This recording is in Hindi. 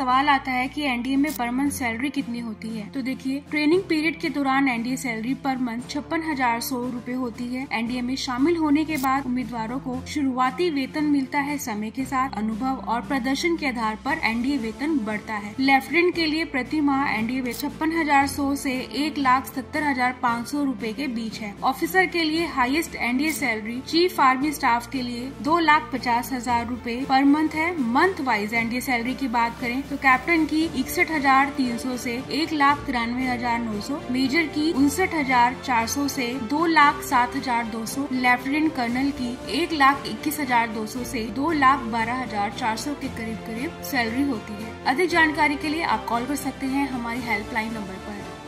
सवाल आता है कि एनडीए में पर मंथ सैलरी कितनी होती है? तो देखिए ट्रेनिंग पीरियड के दौरान एनडीए सैलरी पर मंथ छप्पन हज़ार सौ रूपए होती है। एनडीए में शामिल होने के बाद उम्मीदवारों को शुरुआती वेतन मिलता है समय के साथ। अनुभव और प्रदर्शन के आधार पर एनडीए वेतन बढ़ता है। लेफ्टिनेंट के लिए प्रति माह एनडीए छप्पन हज़ार सौ ऐसी एक लाख सत्तर हज़ार पाँच सौ रूपए के बीच है। ऑफिसर के लिए highest NDA salary chief army staff के लिए दो लाख पचास हज़ार रूपए पर मंथ है। मंथ वाइज एनडीए सैलरी की बात करें तो कैप्टन की इकसठ हज़ार तीन सौ ऐसी एक लाख तिरानवे हज़ार नौ सौ, मेजर की उनसठ हज़ार चार सौ ऐसी दो लाख सात हज़ार दो सौ, लेफ्टिनेंट कर्नल की एक लाख इक्कीस हज़ार दो सौ ऐसी दो लाख बारह हज़ार चार सौ के करीब करीब सैलरी होती है। अधिक जानकारी के लिए आप कॉल कर सकते हैं हमारी हेल्पलाइन नंबर पर।